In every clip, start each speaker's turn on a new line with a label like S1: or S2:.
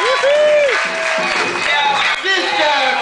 S1: Woo-hoo! This guy.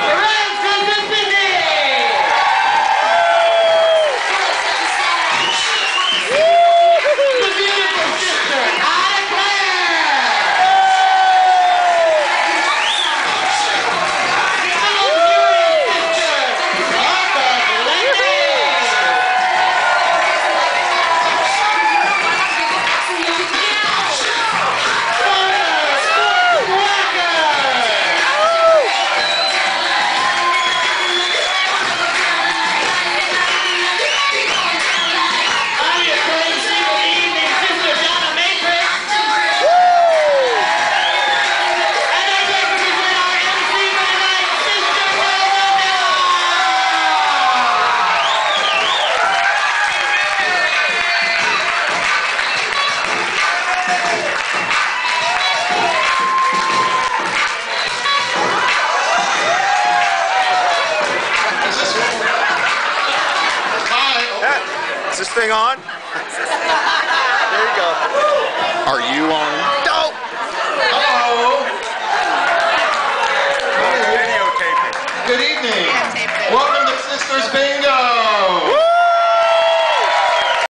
S1: Thing on? there you go. Are you on? No.
S2: Hello.
S1: Videotaping.
S2: Good evening. Welcome to Sisters Bingo.